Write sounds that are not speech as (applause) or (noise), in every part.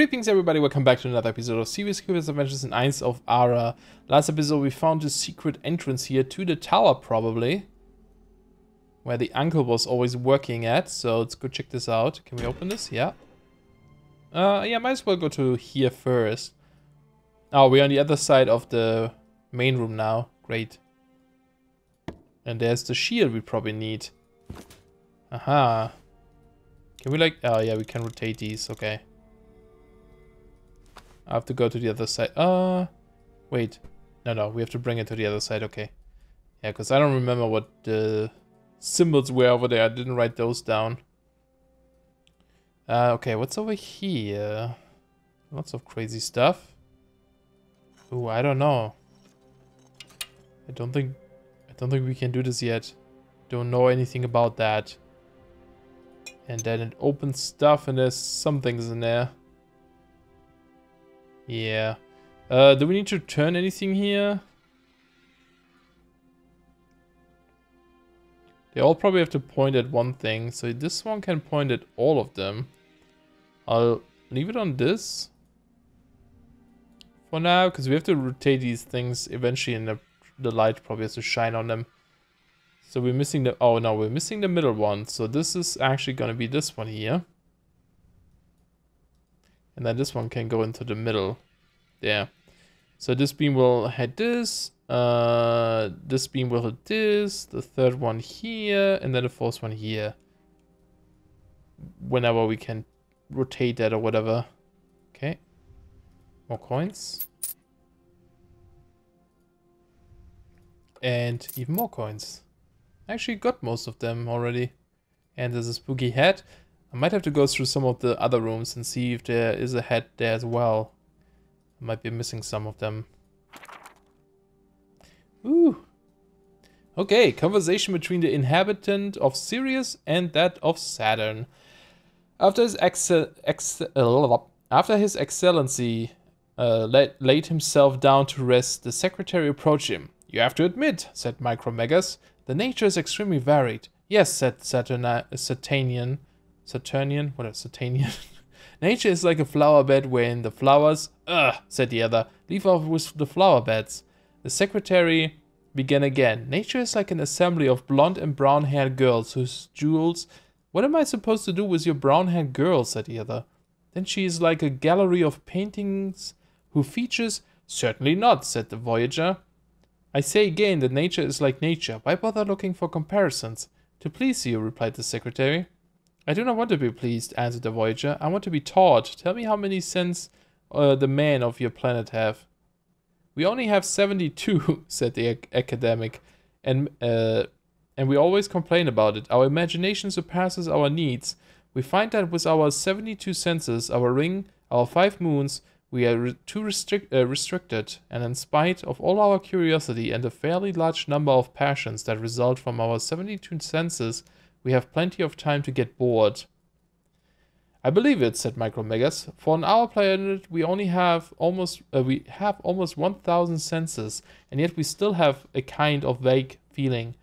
Greetings everybody, welcome back to another episode of Serious Curious Adventures in Eyes of Ara. Last episode we found a secret entrance here to the tower probably. Where the uncle was always working at, so let's go check this out. Can we open this? Yeah. Uh, yeah, might as well go to here first. Oh, we're on the other side of the main room now. Great. And there's the shield we probably need. Aha. Can we like... Oh yeah, we can rotate these, okay. I have to go to the other side. Uh, wait. No, no, we have to bring it to the other side. Okay. Yeah, because I don't remember what the symbols were over there. I didn't write those down. Uh, okay, what's over here? Lots of crazy stuff. Ooh, I don't know. I don't think... I don't think we can do this yet. Don't know anything about that. And then it opens stuff and there's some things in there. Yeah. Uh, do we need to turn anything here? They all probably have to point at one thing, so this one can point at all of them. I'll leave it on this for now, because we have to rotate these things eventually, and the, the light probably has to shine on them. So we're missing the, oh no, we're missing the middle one. So this is actually going to be this one here. And then this one can go into the middle. Yeah. So this beam will hit this. Uh, this beam will hit this. The third one here. And then the fourth one here. Whenever we can rotate that or whatever. Okay. More coins. And even more coins. I actually got most of them already. And there's a spooky head. I might have to go through some of the other rooms and see if there is a head there as well. I might be missing some of them. Ooh. Okay, conversation between the inhabitant of Sirius and that of Saturn. After his after his excellency uh, laid, laid himself down to rest, the secretary approached him. You have to admit, said Micromegas, the nature is extremely varied. Yes, said Saturn Saturnian. Saturnian? What is Saturnian? (laughs) Nature is like a flower bed wherein the flowers, ugh, said the other, leave off with the flower beds. The secretary began again. Nature is like an assembly of blonde and brown haired girls whose jewels. What am I supposed to do with your brown haired girl? said the other. Then she is like a gallery of paintings who features. Certainly not, said the Voyager. I say again that nature is like nature. Why bother looking for comparisons? To please you, replied the secretary. I do not want to be pleased, answered the Voyager. I want to be taught. Tell me how many cents uh, the men of your planet have. We only have 72, (laughs) said the ac academic, and uh, and we always complain about it. Our imagination surpasses our needs. We find that with our 72 senses, our ring, our five moons, we are re too restric uh, restricted, and in spite of all our curiosity and a fairly large number of passions that result from our 72 senses, we have plenty of time to get bored. I believe it, said Micromegas. For an hour planet, we only have almost uh, we have almost 1,000 senses, and yet we still have a kind of vague feeling,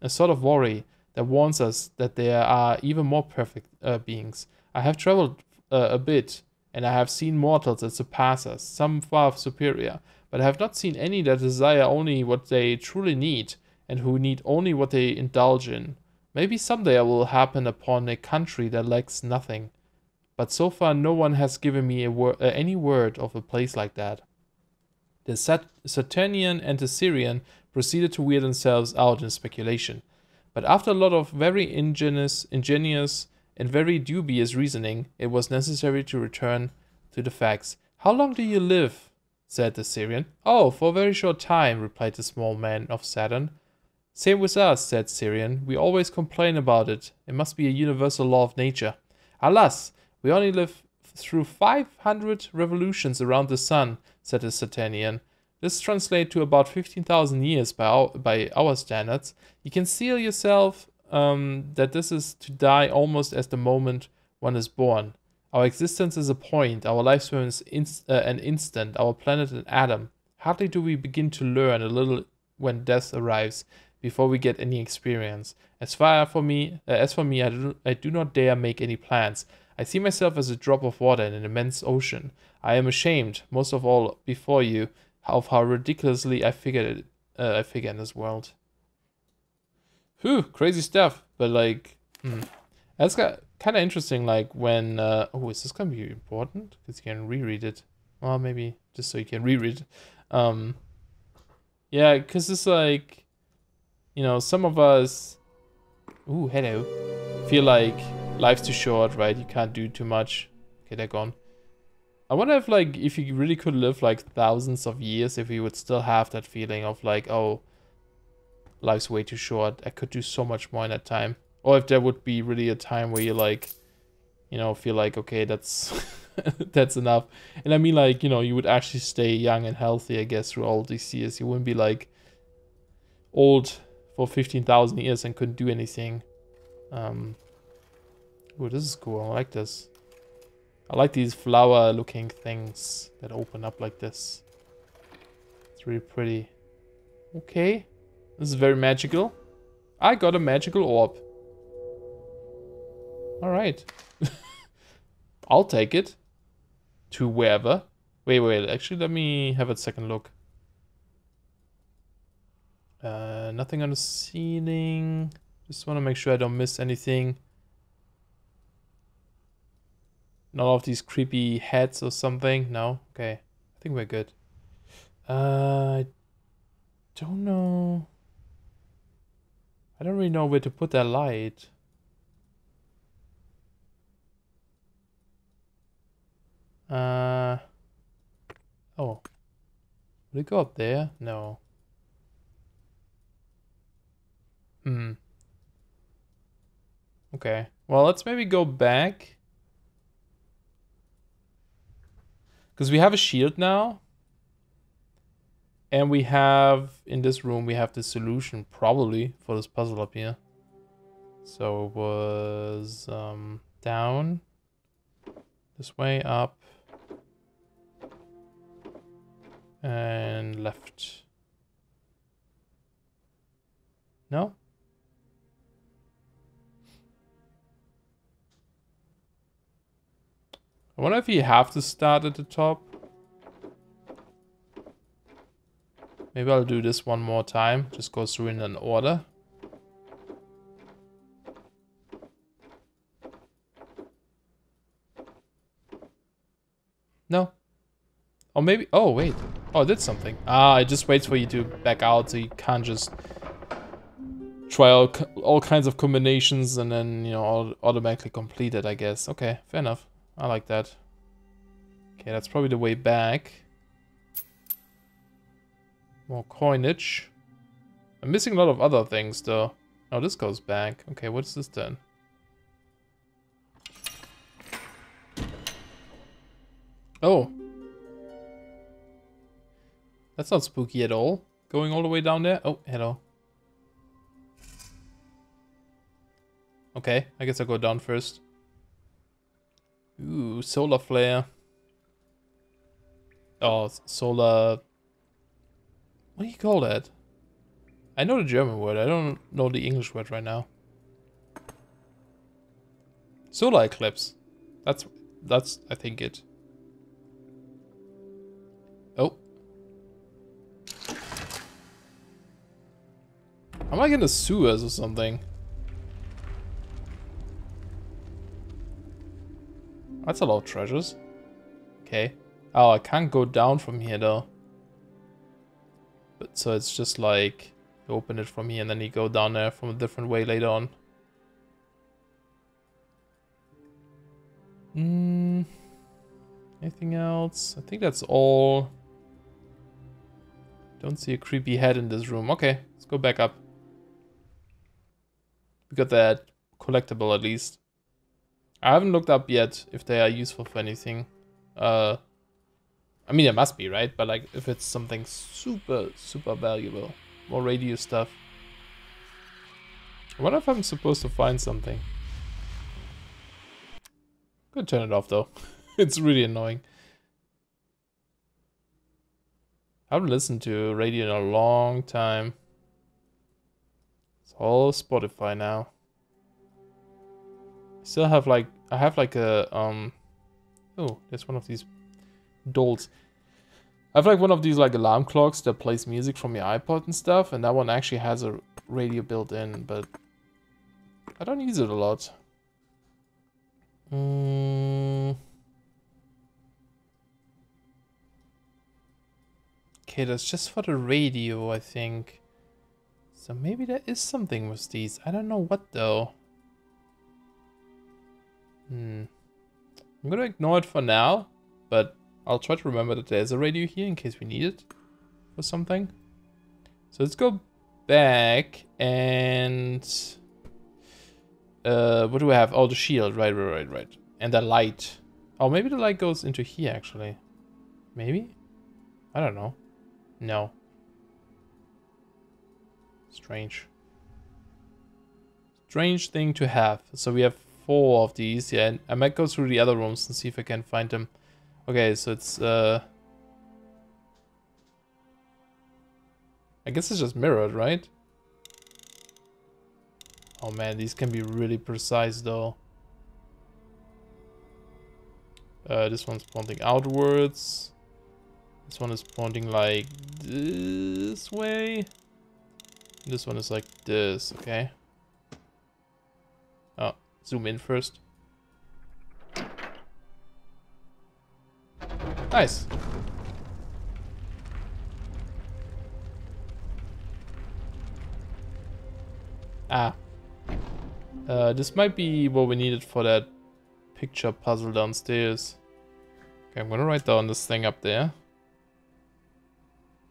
a sort of worry that warns us that there are even more perfect uh, beings. I have traveled uh, a bit, and I have seen mortals that surpass us, some far superior, but I have not seen any that desire only what they truly need, and who need only what they indulge in. Maybe someday I will happen upon a country that lacks nothing. But so far no one has given me wor uh, any word of a place like that. The Sat Saturnian and the Sirian proceeded to wear themselves out in speculation. But after a lot of very ingenious, ingenious and very dubious reasoning, it was necessary to return to the facts. How long do you live? said the Sirian. Oh, for a very short time, replied the small man of Saturn. Same with us, said Sirian. We always complain about it. It must be a universal law of nature. Alas, we only live through 500 revolutions around the sun, said the Saturnian. This translates to about 15,000 years by our, by our standards. You can see yourself um, that this is to die almost as the moment one is born. Our existence is a point, our lifespan is inst uh, an instant, our planet an atom. Hardly do we begin to learn a little when death arrives before we get any experience. As far for me, uh, as for me, I do, I do not dare make any plans. I see myself as a drop of water in an immense ocean. I am ashamed, most of all before you, of how ridiculously I figured it, uh, I figure in this world. Whew, crazy stuff. But like, hmm. that's got kind of interesting. Like when, uh, oh, is this gonna be important? Because you can reread it. Well, maybe just so you can reread. Um, yeah, because it's like, you know, some of us, ooh, hello, feel like life's too short, right? You can't do too much. Okay, they're gone. I wonder if like if you really could live like thousands of years, if you would still have that feeling of like, oh, life's way too short. I could do so much more in that time. Or if there would be really a time where you like, you know, feel like okay, that's (laughs) that's enough. And I mean like, you know, you would actually stay young and healthy, I guess, through all these years. You wouldn't be like old for 15,000 years and couldn't do anything. Um, oh, this is cool. I like this. I like these flower looking things that open up like this. It's really pretty. Okay. This is very magical. I got a magical orb. Alright. (laughs) I'll take it. To wherever. Wait, wait, actually let me have a second look. Uh, nothing on the ceiling. Just want to make sure I don't miss anything. None of these creepy heads or something. No? Okay. I think we're good. Uh, I don't know. I don't really know where to put that light. Uh. Oh. Will it go up there? No. Hmm. Okay. Well, let's maybe go back. Because we have a shield now. And we have, in this room, we have the solution, probably, for this puzzle up here. So it was um, down, this way, up, and left. No? I wonder if you have to start at the top. Maybe I'll do this one more time. Just go through in an order. No. Or maybe... Oh, wait. Oh, I did something. Ah, it just waits for you to back out so you can't just try all, all kinds of combinations and then, you know, automatically complete it, I guess. Okay, fair enough. I like that. Okay, that's probably the way back. More coinage. I'm missing a lot of other things, though. Oh, this goes back. Okay, what's this then? Oh. That's not spooky at all. Going all the way down there. Oh, hello. Okay, I guess I'll go down first. Ooh, solar flare. Oh, solar... What do you call that? I know the German word, I don't know the English word right now. Solar eclipse. That's, that's, I think it. Oh. Am I in the sewers or something? That's a lot of treasures. Okay. Oh, I can't go down from here though. But so it's just like you open it from here and then you go down there from a different way later on. Hmm. Anything else? I think that's all. Don't see a creepy head in this room. Okay, let's go back up. We got that collectible at least. I haven't looked up yet if they are useful for anything. Uh, I mean, it must be, right? But like, if it's something super, super valuable. More radio stuff. I wonder if I'm supposed to find something. Could turn it off though. (laughs) it's really annoying. I haven't listened to radio in a long time. It's all Spotify now. Still have like I have like a um. Oh, there's one of these dolls. I have like one of these like alarm clocks that plays music from your iPod and stuff, and that one actually has a radio built in, but I don't use it a lot. Mm. Okay, that's just for the radio, I think. So maybe there is something with these. I don't know what though. Hmm. I'm gonna ignore it for now, but I'll try to remember that there's a radio here in case we need it for something. So let's go back and... Uh, what do we have? Oh, the shield. Right, right, right, right. And the light. Oh, maybe the light goes into here, actually. Maybe? I don't know. No. Strange. Strange thing to have. So we have four of these. Yeah, I might go through the other rooms and see if I can find them. Okay, so it's... uh. I guess it's just mirrored, right? Oh man, these can be really precise though. Uh, this one's pointing outwards. This one is pointing like this way. This one is like this, okay. Zoom in first. Nice. Ah. Uh, this might be what we needed for that picture puzzle downstairs. Okay, I'm gonna write down this thing up there.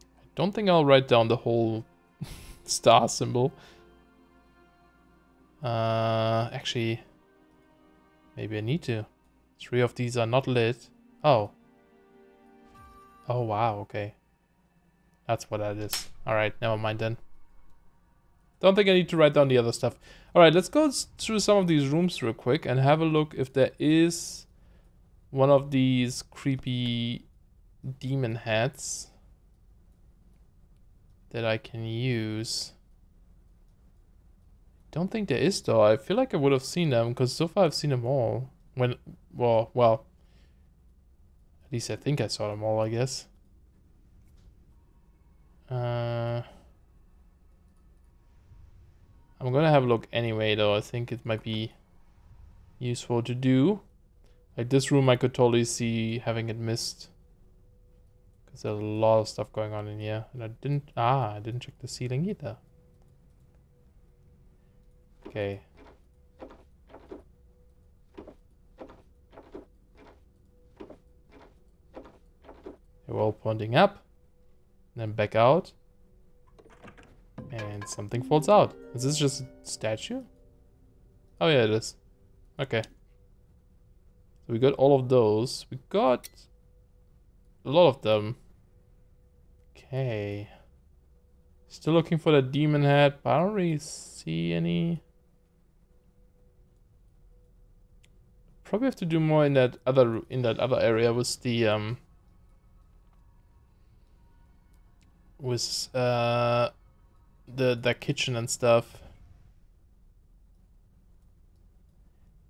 I don't think I'll write down the whole (laughs) star symbol. Uh, actually, maybe I need to. Three of these are not lit. Oh. Oh, wow, okay. That's what that is. Alright, never mind then. Don't think I need to write down the other stuff. Alright, let's go through some of these rooms real quick and have a look if there is one of these creepy demon heads that I can use. Don't think there is though. I feel like I would have seen them because so far I've seen them all. When, well, well, at least I think I saw them all, I guess. Uh... I'm gonna have a look anyway though. I think it might be useful to do. Like this room I could totally see having it missed. Because there's a lot of stuff going on in here. And I didn't, ah, I didn't check the ceiling either. Okay. They're all pointing up. then back out. And something falls out. Is this just a statue? Oh yeah, it is. Okay. So we got all of those. We got a lot of them. Okay. Still looking for the demon head, but I don't really see any. Probably have to do more in that other in that other area with the um with uh the the kitchen and stuff.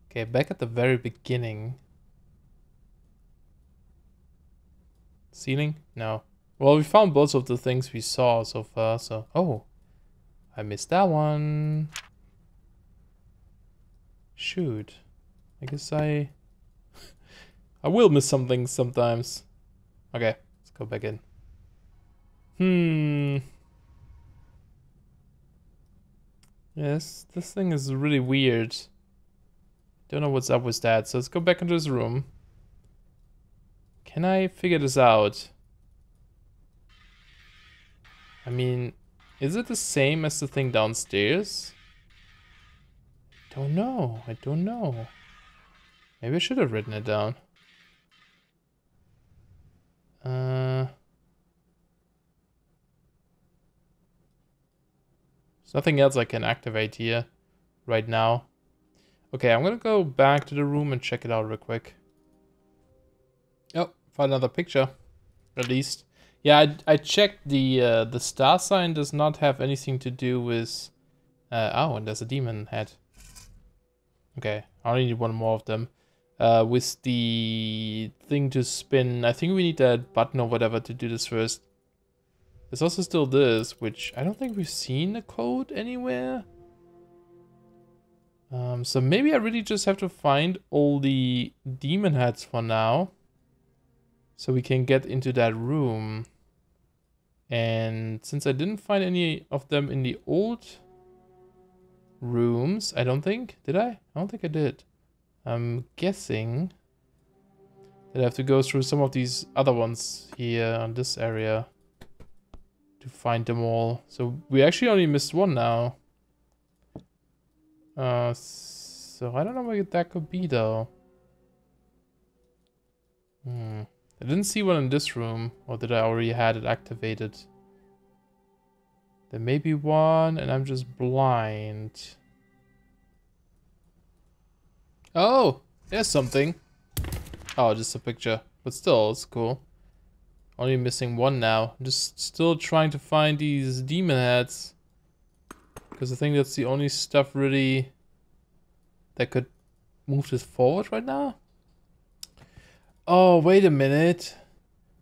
Okay, back at the very beginning. Ceiling? No. Well, we found both of the things we saw so far, so... Oh! I missed that one. Shoot. I guess I... I will miss something sometimes. Okay, let's go back in. Hmm... Yes, this thing is really weird. Don't know what's up with that. So let's go back into this room. Can I figure this out? I mean, is it the same as the thing downstairs? Don't know. I don't know. Maybe I should have written it down. Uh... nothing else I can activate here right now. Okay, I'm gonna go back to the room and check it out real quick. Oh, found another picture, at least. Yeah, I, I checked the uh, the star sign does not have anything to do with... Uh, oh, and there's a demon head. Okay, I only need one more of them. Uh, with the thing to spin, I think we need that button or whatever to do this first. There's also still this, which I don't think we've seen the code anywhere. Um, so maybe I really just have to find all the demon heads for now. So we can get into that room. And since I didn't find any of them in the old rooms, I don't think, did I? I don't think I did. I'm guessing that I have to go through some of these other ones here on this area to find them all. So we actually only missed one now. Uh, so I don't know what that could be though. Hmm. I didn't see one in this room, or did I already had it activated? There may be one, and I'm just blind. Oh, there's something. Oh, just a picture. But still, it's cool. Only missing one now. I'm just still trying to find these demon heads. Because I think that's the only stuff really that could move this forward right now. Oh, wait a minute.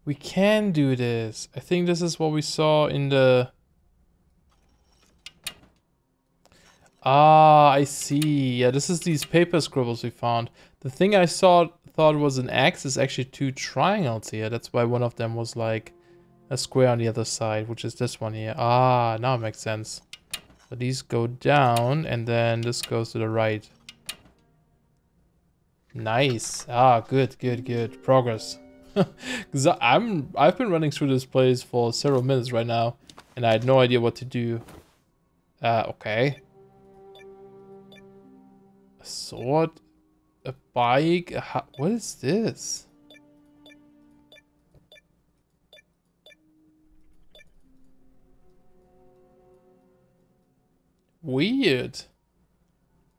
We can do this. I think this is what we saw in the... Ah, I see. Yeah, this is these paper scribbles we found. The thing I saw thought was an X is actually two triangles here. That's why one of them was like a square on the other side, which is this one here. Ah, now it makes sense. So these go down and then this goes to the right. Nice. Ah, good, good, good. Progress. (laughs) Because I'm, I've been running through this place for several minutes right now, and I had no idea what to do. Uh, okay a sword, a bike, a what is this? Weird.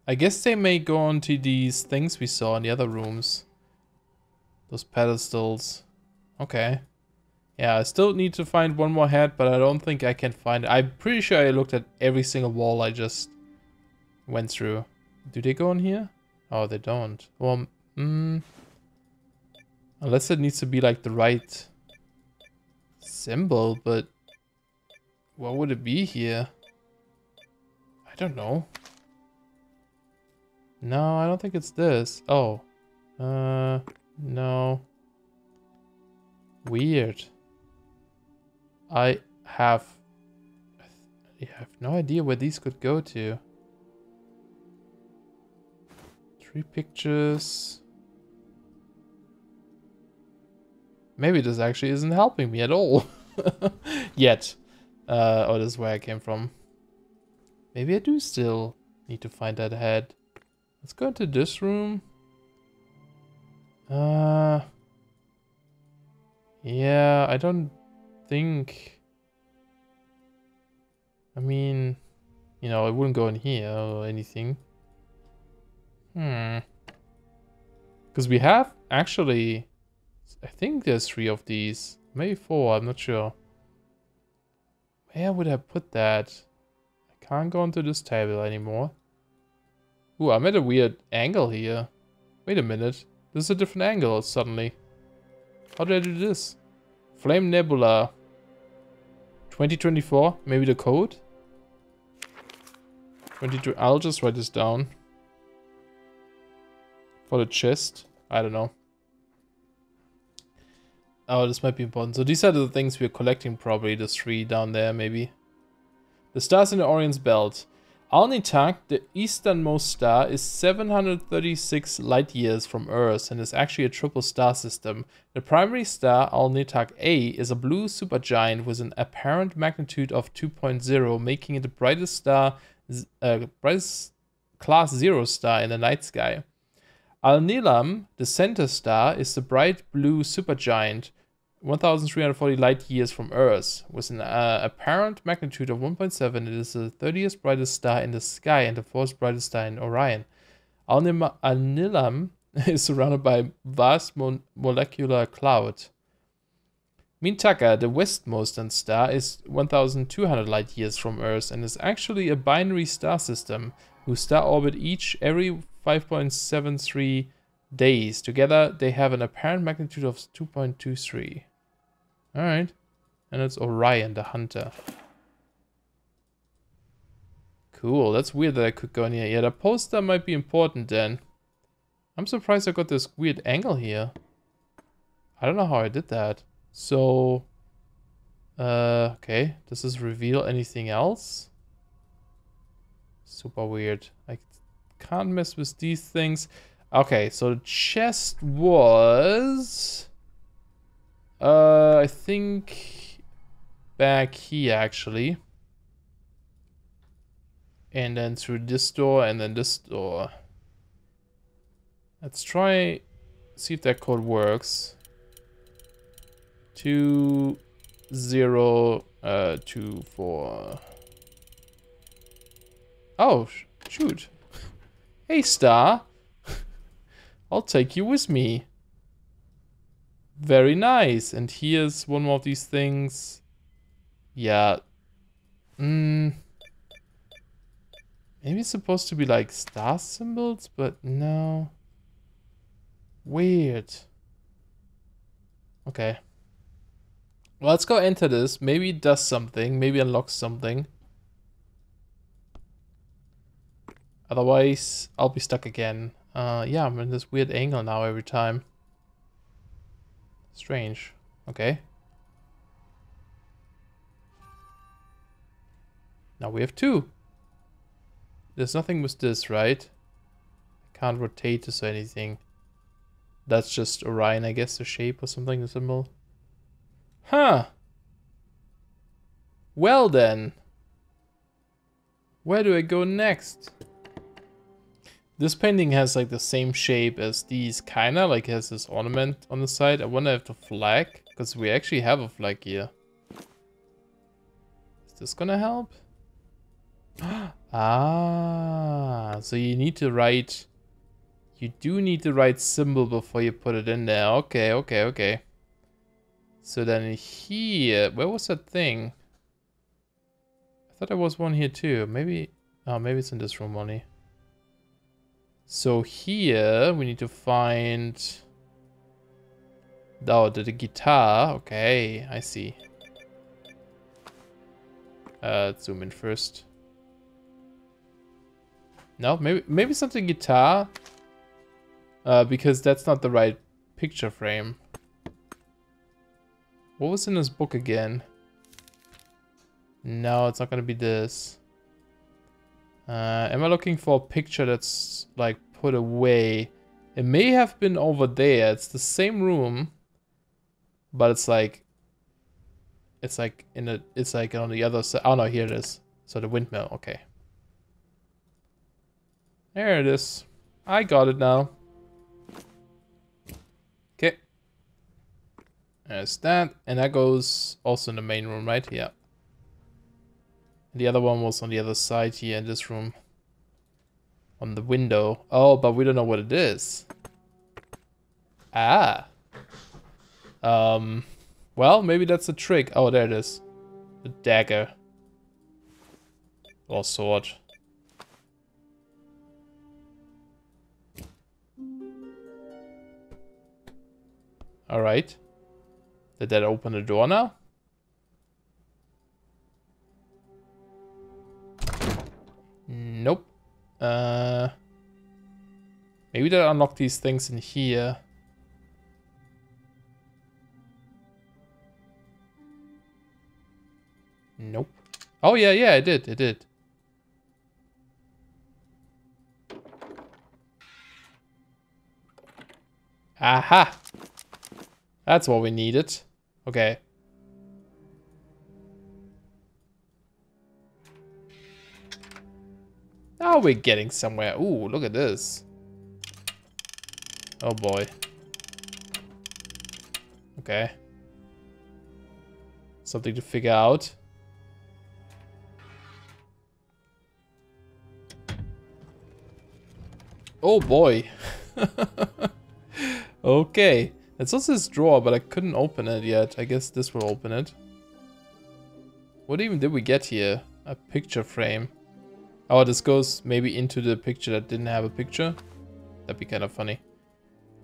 I guess they may go on to these things we saw in the other rooms. Those pedestals. Okay. Yeah, I still need to find one more head, but I don't think I can find it. I'm pretty sure I looked at every single wall I just went through. Do they go in here? Oh, they don't. Well, mm, unless it needs to be like the right symbol, but what would it be here? I don't know. No, I don't think it's this. Oh. Uh, no. Weird. I have... I have no idea where these could go to. Three pictures. Maybe this actually isn't helping me at all. (laughs) Yet. Uh, oh, this is where I came from. Maybe I do still need to find that head. Let's go into this room. Uh, yeah, I don't think... I mean, you know, I wouldn't go in here or anything. Hmm. Because we have actually, I think there's three of these. Maybe four, I'm not sure. Where would I put that? I can't go into this table anymore. Ooh, I'm at a weird angle here. Wait a minute. This is a different angle suddenly. How did I do this? Flame Nebula. 2024? Maybe the code? 22. I'll just write this down. The chest? I don't know. Oh, this might be important. So these are the things we're collecting probably, the three down there maybe. The stars in the Orion's belt. Alnitak, the easternmost star, is 736 light years from Earth and is actually a triple star system. The primary star, Alnitak A, is a blue supergiant with an apparent magnitude of 2.0, making it the brightest star, uh, brightest class O star in the night sky. Alnilam, the center star, is the bright blue supergiant 1340 light years from Earth. With an uh, apparent magnitude of 1.7, it is the 30th brightest star in the sky and the fourth brightest star in Orion. Alnilam (laughs) is surrounded by vast mo molecular cloud. Mintaka, the westmost star, is 1200 light years from Earth and is actually a binary star system whose star orbit each every 5.73 days. Together, they have an apparent magnitude of 2.23. Alright. And it's Orion, the hunter. Cool, that's weird that I could go in here. Yeah, the poster might be important then. I'm surprised I got this weird angle here. I don't know how I did that. So, uh, okay. Does this reveal anything else? Super weird. I can't mess with these things. Okay, so the chest was... Uh, I think back here actually. And then through this door and then this door. Let's try see if that code works. Two zero uh two four. Oh shoot. Hey star. I'll take you with me. Very nice. And here's one more of these things. Yeah. Hmm. Maybe it's supposed to be like star symbols, but no. Weird. Okay. Well, let's go enter this. Maybe it does something. Maybe unlocks something. Otherwise, I'll be stuck again. Uh, yeah, I'm in this weird angle now every time. Strange. Okay. Now we have two. There's nothing with this, right? I can't rotate this or anything. That's just Orion, I guess, the shape or something, the symbol. Huh. Well then. Where do I go next? This painting has like the same shape as these, kinda, like has this ornament on the side. I wonder if the flag, because we actually have a flag here. Is this gonna help? (gasps) ah, so you need to write, you do need the right symbol before you put it in there. Okay, okay, okay. So then here, where was that thing? I thought there was one here too. Maybe, oh, maybe it's in this room only. So here we need to find... Oh, the, the guitar. Okay, I see. Uh, zoom in first. No, maybe maybe something guitar. Uh, because that's not the right picture frame. What was in this book again? No, it's not gonna be this. Uh, am I looking for a picture that's like put away? It may have been over there. It's the same room, but it's like, it's like in a, it's like on the other side. Oh no, here it is. So the windmill. Okay. There it is. I got it now. Okay. There's that. And that goes also in the main room, right? Yeah. The other one was on the other side here in this room. On the window. Oh, but we don't know what it is. Ah. Um, well, maybe that's a trick. Oh, there it is. The dagger. Or sword. Alright. Did that open the door now? Uh, maybe they unlock these things in here. Nope. Oh yeah, yeah, it did, it did. Aha! That's what we needed. Okay. Now we're getting somewhere. Ooh, look at this. Oh boy. Okay. Something to figure out. Oh boy. (laughs) okay. It's also this drawer, but I couldn't open it yet. I guess this will open it. What even did we get here? A picture frame. Oh, this goes maybe into the picture that didn't have a picture. That'd be kind of funny.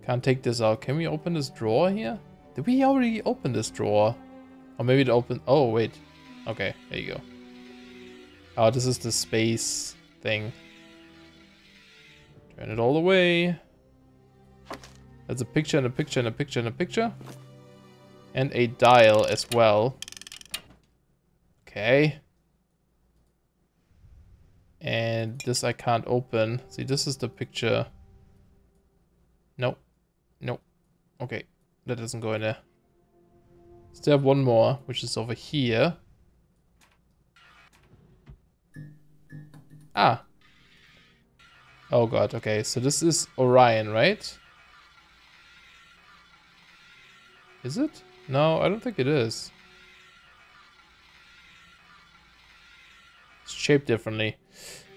Can't take this out. Can we open this drawer here? Did we already open this drawer? Or maybe it opened... Oh, wait. Okay, there you go. Oh, this is the space thing. Turn it all the way. There's a picture and a picture and a picture and a picture. And a dial as well. Okay. And this I can't open. See, this is the picture. Nope. Nope. Okay. That doesn't go in there. Still have one more, which is over here. Ah. Oh god, okay. So this is Orion, right? Is it? No, I don't think it is. Shaped differently.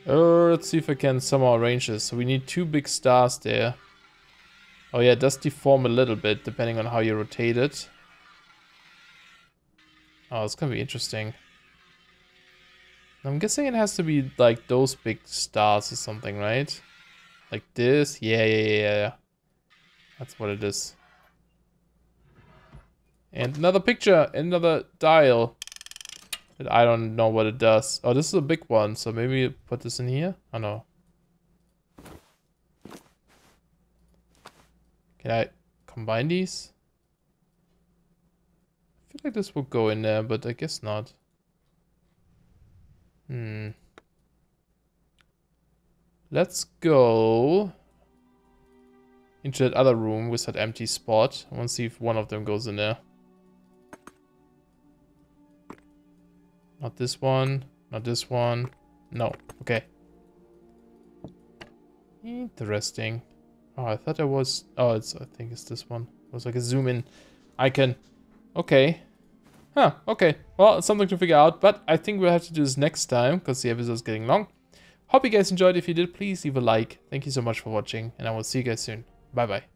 Uh, let's see if I can somehow arrange this. So we need two big stars there. Oh yeah, it does deform a little bit depending on how you rotate it. Oh, it's gonna be interesting. I'm guessing it has to be like those big stars or something, right? Like this? Yeah, yeah, yeah, yeah. That's what it is. And another picture, another dial. I don't know what it does. Oh, this is a big one, so maybe put this in here? Oh no. Can I combine these? I feel like this will go in there, but I guess not. Hmm. Let's go into that other room with that empty spot. I want to see if one of them goes in there. Not this one. Not this one. No. Okay. Interesting. Oh, I thought it was... Oh, it's. I think it's this one. It was like a zoom in icon. Okay. Huh, okay. Well, it's something to figure out, but I think we'll have to do this next time, because the episode is getting long. Hope you guys enjoyed. If you did, please leave a like. Thank you so much for watching, and I will see you guys soon. Bye-bye.